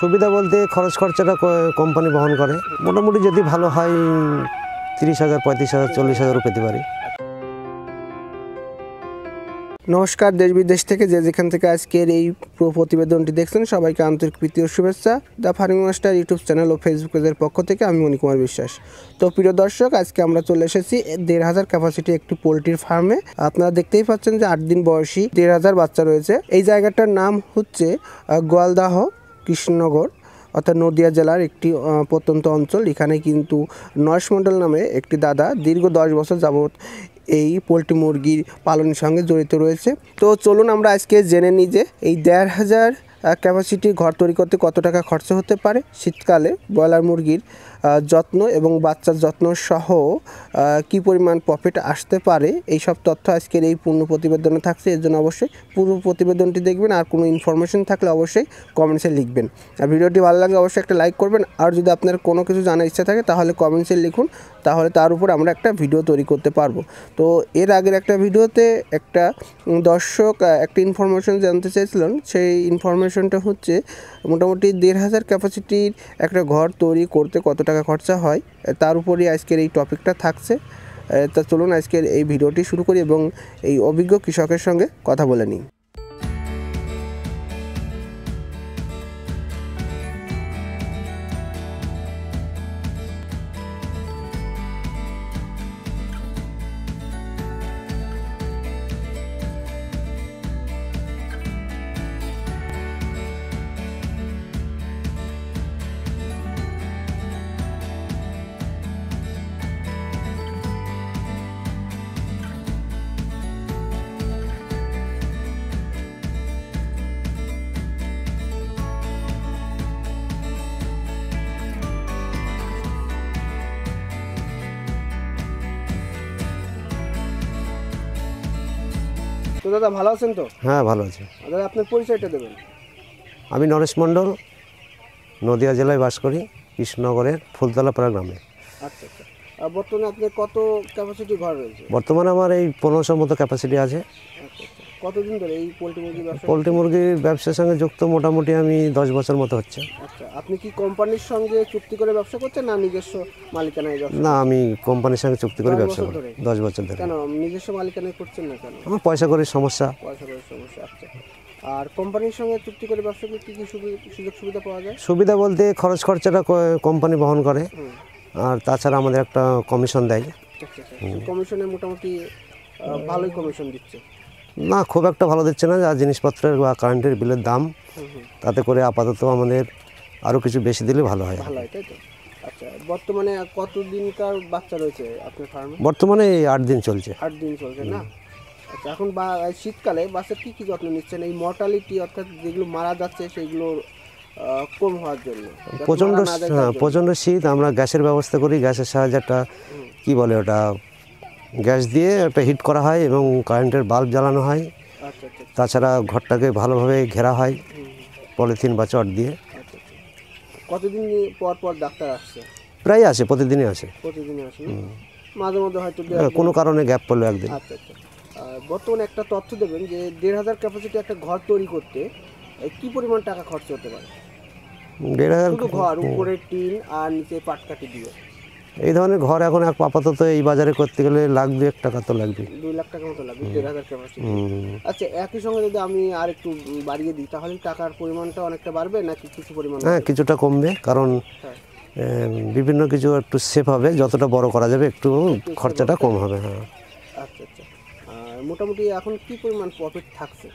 সুবিধা বলতে খরচ খরচাটা কোম্পানি বহন করে। মোটামুটি যদি ভালো হয়, তিরিশ হাজার, পঁয়ত্রিশ হাজার, চল্লিশ হাজারও পেতে পারি। নমস্কার, দেশ বিদেশ থেকে যে যেখান থেকে আজকের এই প্রতিবেদনটি দেখছেন, সবাইকে আন্তরিক প্রীতি ও শুভেচ্ছা। The farming master YouTube channel O Facebook পেজের পক্ষ থেকে আমি মণিকুমার বিশ্বাস। তো প্রিয় দর্শক, আজকে আমরা চলে এসেছি দেড় হাজার ক্যাপাসিটি একটি পোলট্রির ফার্মে। আপনারা দেখতেই পাচ্ছেন যে আট দিন বয়সী দেড় হাজার বাচ্চা রয়েছে। এই জায়গাটার নাম হচ্ছে গোয়ালদাহ। কৃষ্ণনগর, অর্থাৎ নদিয়া জেলার একটি প্রত্যন্ত অঞ্চল। এখানে কিন্তু নয়স মণ্ডল নামে একটি দাদা দীর্ঘ দশ বছর যাবৎ এই পোলট্রি মুরগির পালনের সঙ্গে জড়িত রয়েছে। তো চলুন আমরা আজকে জেনে নিই যে এই দেড় হাজার ক্যাপাসিটির ঘর তৈরি করতে কত টাকা খরচ হতে পারে? শীতকালে ব্রয়লার মুরগির যত্ন এবং বাচ্চার যত্ন সহ কি পরিমাণ প্রফিট আসতে পারে? এই সব তথ্য আজকের এই পূর্ণ প্রতিবেদনে থাকছে। এর জন্য অবশ্যই পুরো প্রতিবেদনটি দেখবেন। আর কোনো ইনফরমেশন থাকলে অবশ্যই কমেন্টসে লিখবেন। আর ভিডিওটি ভালো লাগলে অবশ্যই একটা লাইক করবেন। আর যদি আপনার কোনো কিছু জানার ইচ্ছা থাকে, তাহলে কমেন্টসে লিখুন। তাহলে তার উপর আমরা একটা ভিডিও তৈরি করতে পারব। তো এর আগের একটা ভিডিওতে একটা দর্শক একটা ইনফরমেশন জানতে চেয়েছিলেন। সেই ইনফরমেশনটা হচ্ছে, মোটামুটি দেড় হাজার ক্যাপাসিটির একটা ঘর তৈরি করতে কত টাকা খরচা হয়, তার উপরেই আজকের এই টপিকটা থাকছে। তা চলুন আজকের এই ভিডিওটি শুরু করি এবং এই অভিজ্ঞ কৃষকের সঙ্গে কথা বলে নিই। তো দাদা ভালো আছেন তো? হ্যাঁ ভালো আছে। দাদা আপনার পরিচয়টা দেবেন। আমি নরেশ মণ্ডল নদিয়া জেলায় বাস করি কৃষ্ণনগরের ফুলতলাপাড়া গ্রামে। আচ্ছা আচ্ছা। আর বর্তমানে আপনার কত ক্যাপাসিটি ঘর রয়েছে? বর্তমানে আমার এই পনেরোশোর মতো ক্যাপাসিটি আছে। আচ্ছা আচ্ছা। কতদিন ধরে এই পোলট্রি মুরগির ব্যবসা পোলট্রি মুরগির ব্যবসার সঙ্গে যুক্ত মোটামুটি আমি দশ বছর মতো হচ্ছে। আচ্ছা আপনি কি কোম্পানির সঙ্গে চুক্তি করে ব্যবসা করছেন না নিজস্ব মালিকানায় ব্যবসা না আমি কোম্পানির সঙ্গে চুক্তি করে ব্যবসা করি? দশ বছর ধরে। কেন নিজস্ব মালিকানায় করছেন না কেন? আমার পয়সা করির সমস্যা। পয়সা করে সমস্যা আচ্ছা। আর কোম্পানির সঙ্গে চুক্তি করে ব্যবসা করতে কি কি সুযোগ সুবিধা পাওয়া যায়? সুবিধা বলতে খরচ খরচাটা কোম্পানি বহন করে। আর তাছাড়া আমাদের একটা কমিশন দেয়। আচ্ছা আচ্ছা। কমিশনে মোটামুটি ভালোই কমিশন দিচ্ছে। না খুব একটা ভালো দিচ্ছে না যা জিনিসপত্রের বা কারেন্টের বিলের দাম। তাতে করে আপাতত আমাদের আরও কিছু বেশি দিলে ভালো হয়। ভালো হয় তাই তো? আচ্ছা বর্তমানে কতদিনকার বাচ্চা রয়েছে আপনার ফার্মে বর্তমানে এই আট দিন চলছে। আট দিন চলছে না? আচ্ছা এখন বা শীতকালে বাচ্চার কি কি যত্ন নিচ্ছেন? এই মর্টালিটি অর্থাৎ যেগুলো মারা যাচ্ছে সেগুলো কম হওয়ার জন্য প্রচণ্ড হ্যাঁ প্রচণ্ড শীত আমরা গ্যাসের ব্যবস্থা করি গ্যাসের সাহায্যে একটা কী বলে ওটা? গ্যাস দিয়ে একটা হিট করা হয় এবং কারেন্টের বাল্ব জ্বালানো হয়। আচ্ছা আচ্ছা তাছাড়া ঘরটাকে ভালোভাবে ঘেরা হয় পলিথিন বা চট দিয়ে। আচ্ছা আচ্ছা কতদিন পর পর ডাক্তার আসছে? প্রায় আসে প্রতিদিনই আসে। প্রতিদিনই আসে মাঝে মধ্যে হয়তো হ্যাঁ, কোনো কারণে গ্যাপ পড়ল একদিন। আচ্ছা আচ্ছা। বর্তমানে একটা তথ্য দেবেন যে দেড় হাজার ক্যাপাসিটি একটা ঘর তৈরি করতে কি পরিমাণ টাকা খরচ হতে পারে? দেড় হাজার ঘর উপরে টিন আর নিচে পাটকাটি দিয়ে। এই ধরনের ঘর এখন এক আপাতত এই বাজারে করতে গেলে লাখ দু এক টাকা তো লাগবে দুই লাখ টাকা মতো লাগবে দেড় হাজার ক্যাপাসিটি। আচ্ছা একই সঙ্গে যদি আমি আর একটু বাড়িয়ে দিই তাহলে টাকার পরিমাণটা অনেকটা বাড়বে নাকি কিছু পরিমাণ হ্যাঁ কিছুটা কমবে কারণ হ্যাঁ। বিভিন্ন কিছু একটু সেফ হবে যতটা বড় করা যাবে একটু খরচাটা কম হবে হ্যাঁ। আচ্ছা আচ্ছা। আর মোটামুটি এখন কি পরিমাণ প্রফিট থাকছে?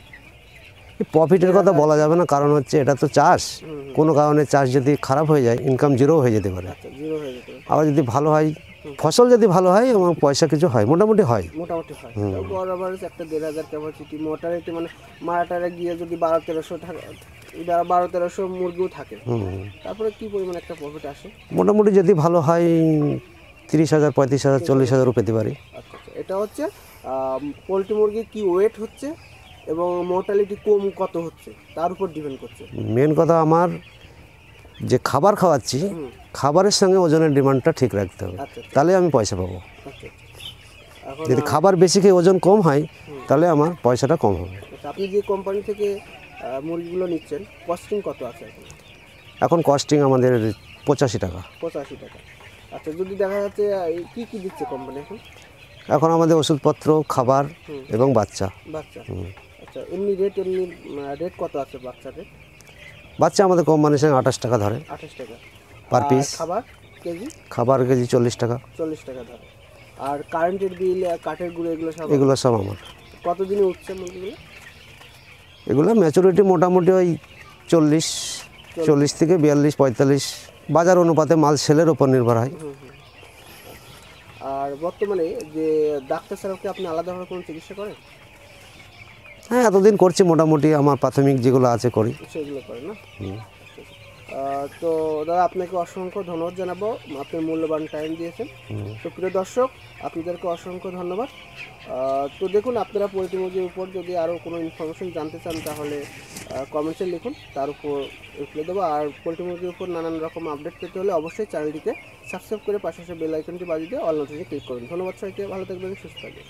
প্রফিটের কথা বলা যাবে না কারণ হচ্ছে এটা তো চাষ। কোনো কারণে চাষ যদি খারাপ হয়ে যায় ইনকাম জিরো হয়ে যেতে পারে। আচ্ছা জিরো হয়ে যেতে আবার যদি ভালো হয় ফসল যদি ভালো হয় আমার পয়সা কিছু হয় মোটামুটি হয়। মোটামুটি হয়। বড় একটা দেড় হাজার ক্যাপাসিটি মোটারিটি মানে মারাটারে গিয়ে যদি বারো তেরোশো থাকে বা- বারো তেরোশো মুরগিও থাকে। তারপরে কি পরিমাণ একটা প্রফিট আসে? মোটামুটি যদি ভালো হয় তিরিশ হাজার পঁয়ত্রিশ হাজার চল্লিশ হাজারও পেতে পারি। আচ্ছা আচ্ছা। এটা হচ্ছে পোলট্রি মুরগির কি ওয়েট হচ্ছে? এবং মোর্টালিটি কম কত হচ্ছে তার উপর ডিপেন্ড করছে। মেন কথা আমার যে খাবার খাওয়াচ্ছি খাবারের সঙ্গে ওজনের ডিমান্ডটা ঠিক রাখতে হবে। আচ্ছা আচ্ছা। তাহলে আমি পয়সা পাবো। আচ্ছা যদি খাবার বেশি খেয়ে ওজন কম হয় তাহলে আমার পয়সাটা কম হবে। আপনি যে কোম্পানি থেকে মুরগিগুলো নিচ্ছেন কস্টিং কত আছে এখন? কস্টিং আমাদের পঁচাশি টাকা। পঁচাশি টাকা। আচ্ছা যদি দেখা যাচ্ছে কি কি দিচ্ছে কোম্পানি এখন? এখন আমাদের ওষুধপত্র খাবার এবং বাচ্চা। বাচ্চা। আচ্ছা এমনি রেট এমনি রেট কত আছে বাচ্চার রেট বাচ্চা আমাদের কোম্পানির সঙ্গে আঠাশ টাকা ধরে। আঠাশ টাকা। পার পিস খাবার কেজি? খাবার কেজি চল্লিশ টাকা। চল্লিশ টাকা ধরে। আর কারেন্টের বিল কাঠের গুঁড়ো এগুলো সব এগুলো সব আমার। কতদিনে উঠছে মুরগিগুলো এগুলো ম্যাচুরিটি মোটামুটি ওই চল্লিশ চল্লিশ। থেকে বিয়াল্লিশ পঁয়তাল্লিশ। বাজার অনুপাতে মাল সেলের ওপর নির্ভর হয়। আর বর্তমানে যে ডাক্তার ছাড়াও কি আপনি আলাদাভাবে কোনো চিকিৎসা করেন? হ্যাঁ এতদিন করছি মোটামুটি আমার প্রাথমিক যেগুলো আছে করি। সেগুলো করেন না? তো দাদা আপনাকে অসংখ্য ধন্যবাদ জানাব। আপনি মূল্যবান টাইম দিয়েছেন। তো প্রিয় দর্শক আপনাদেরকে অসংখ্য ধন্যবাদ। তো দেখুন আপনারা পোলট্রি মুরগির উপর যদি আরও কোনো ইনফরমেশন জানতে চান তাহলে কমেন্টসে লিখুন তার উপর রিপ্লাই দেবো। আর পোলট্রি মুরগির উপর নানান রকম আপডেট পেতে হলে অবশ্যই চ্যানেলটিকে সাবস্ক্রাইব করে পাশে বেল আইকনটি বাজিয়ে দিয়ে অল নোটিফিকেশন ক্লিক করুন। ধন্যবাদ সবাইকে ভালো থাকবেন সুস্থ থাকবেন।